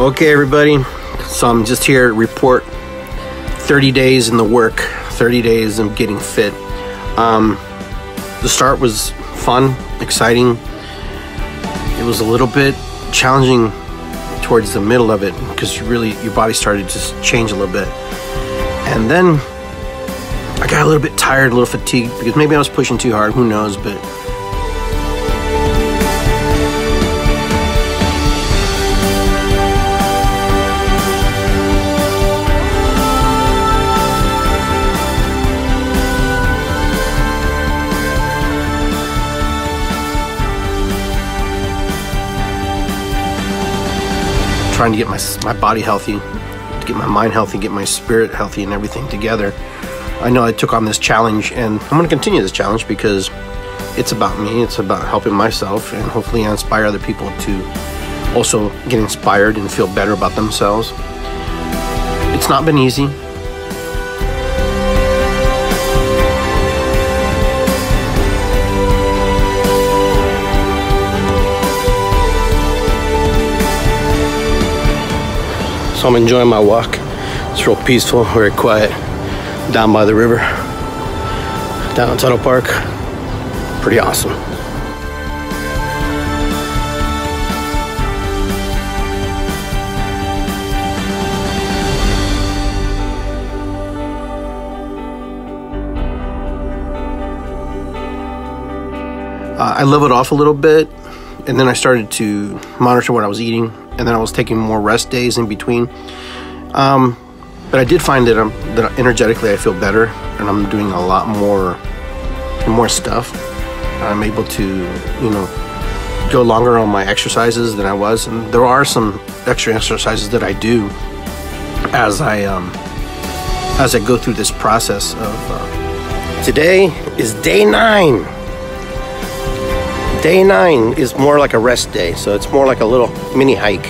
Okay, everybody. So I'm just here to report 30 days in the work, 30 days of getting fit. Um, the start was fun, exciting. It was a little bit challenging towards the middle of it because you really your body started to change a little bit. And then I got a little bit tired, a little fatigued because maybe I was pushing too hard, who knows, but trying to get my my body healthy, to get my mind healthy, get my spirit healthy, and everything together. I know I took on this challenge, and I'm going to continue this challenge because it's about me. It's about helping myself, and hopefully, I inspire other people to also get inspired and feel better about themselves. It's not been easy. So I'm enjoying my walk. It's real peaceful, very quiet, down by the river, down at Tuttle Park. Pretty awesome. Uh, I leveled off a little bit, and then I started to monitor what I was eating and then I was taking more rest days in between. Um, but I did find that I'm that energetically I feel better, and I'm doing a lot more more stuff. I'm able to, you know, go longer on my exercises than I was, and there are some extra exercises that I do as I um, as I go through this process of. Uh, today is day nine. Day nine is more like a rest day, so it's more like a little mini hike.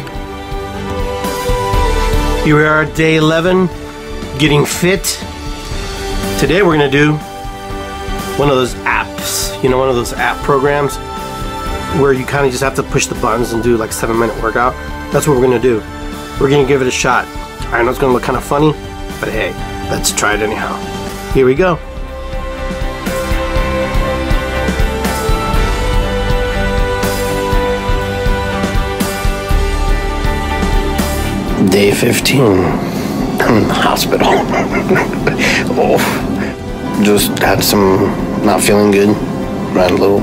Here we are day 11, getting fit. Today we're gonna do one of those apps, you know, one of those app programs where you kind of just have to push the buttons and do like seven minute workout. That's what we're gonna do. We're gonna give it a shot. I know it's gonna look kind of funny, but hey, let's try it anyhow. Here we go. Day 15. In the hospital. oh, just had some not feeling good. Ran a little.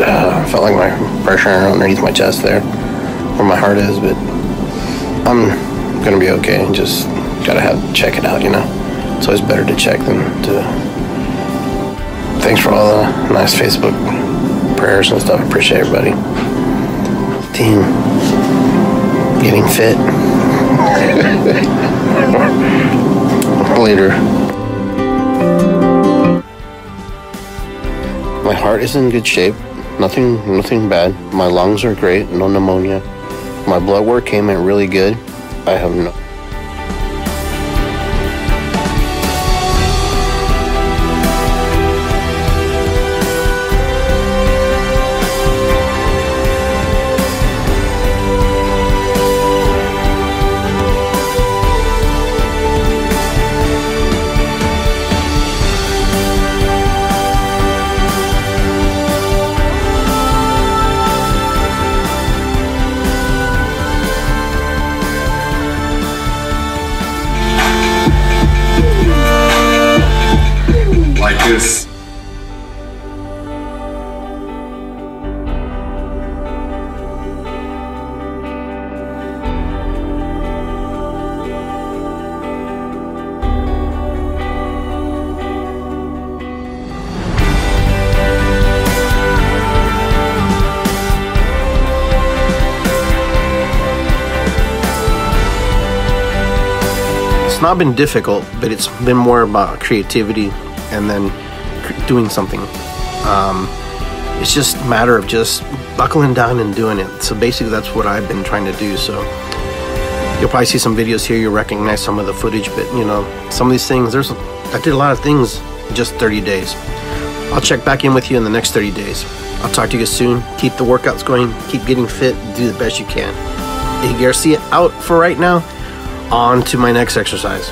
Uh, felt like my pressure underneath my chest there, where my heart is, but I'm gonna be okay. Just gotta have check it out, you know. It's always better to check than to. Thanks for all the nice Facebook prayers and stuff. Appreciate everybody. Team getting fit. Later. My heart is in good shape. Nothing nothing bad. My lungs are great, no pneumonia. My blood work came in really good. I have no it's not been difficult, but it's been more about creativity and then doing something. Um, it's just a matter of just buckling down and doing it. So basically, that's what I've been trying to do. So you'll probably see some videos here. You'll recognize some of the footage, but you know, some of these things. There's I did a lot of things in just 30 days. I'll check back in with you in the next 30 days. I'll talk to you soon. Keep the workouts going. Keep getting fit. Do the best you can. Iggy Garcia out for right now. On to my next exercise.